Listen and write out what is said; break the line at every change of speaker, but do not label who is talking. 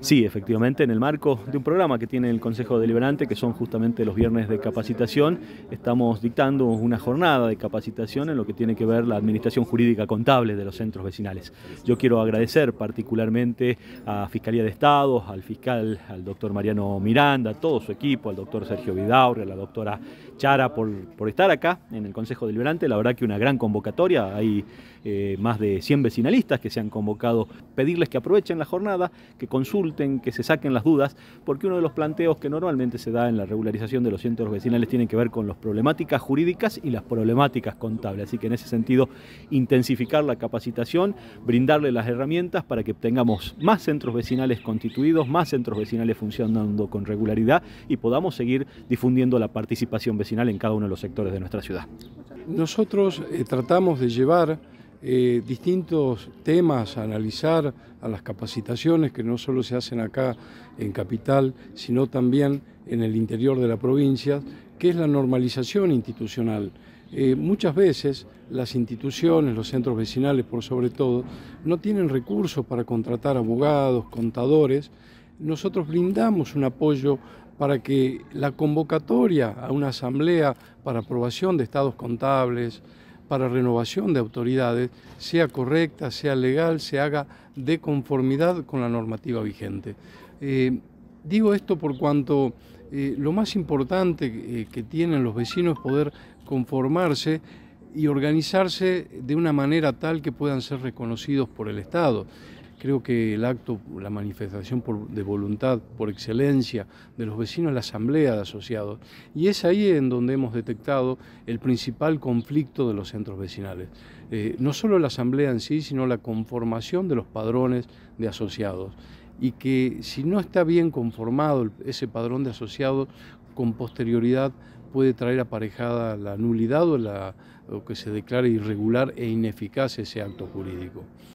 Sí, efectivamente, en el marco de un programa que tiene el Consejo Deliberante, que son justamente los viernes de capacitación, estamos dictando una jornada de capacitación en lo que tiene que ver la administración jurídica contable de los centros vecinales. Yo quiero agradecer particularmente a Fiscalía de Estado, al fiscal, al doctor Mariano Miranda, a todo su equipo, al doctor Sergio Vidaurre, a la doctora Chara por, por estar acá en el Consejo Deliberante. La verdad que una gran convocatoria, hay eh, más de 100 vecinalistas que se han convocado, pedirles que aprovechen la jornada, que consulten, que se saquen las dudas, porque uno de los planteos que normalmente se da en la regularización de los centros vecinales tiene que ver con las problemáticas jurídicas y las problemáticas contables. Así que en ese sentido, intensificar la capacitación, brindarle las herramientas para que tengamos más centros vecinales constituidos, más centros vecinales funcionando con regularidad y podamos seguir difundiendo la participación vecinal en cada uno de los sectores de nuestra ciudad.
Nosotros eh, tratamos de llevar eh, distintos temas a analizar a las capacitaciones que no solo se hacen acá en Capital, sino también en el interior de la provincia, que es la normalización institucional. Eh, muchas veces las instituciones, los centros vecinales por sobre todo, no tienen recursos para contratar abogados, contadores. Nosotros brindamos un apoyo para que la convocatoria a una asamblea para aprobación de estados contables, para renovación de autoridades sea correcta, sea legal, se haga de conformidad con la normativa vigente. Eh, digo esto por cuanto eh, lo más importante eh, que tienen los vecinos es poder conformarse y organizarse de una manera tal que puedan ser reconocidos por el Estado. Creo que el acto, la manifestación de voluntad por excelencia de los vecinos es la asamblea de asociados. Y es ahí en donde hemos detectado el principal conflicto de los centros vecinales. Eh, no solo la asamblea en sí, sino la conformación de los padrones de asociados. Y que si no está bien conformado ese padrón de asociados, con posterioridad puede traer aparejada la nulidad o, la, o que se declare irregular e ineficaz ese acto jurídico.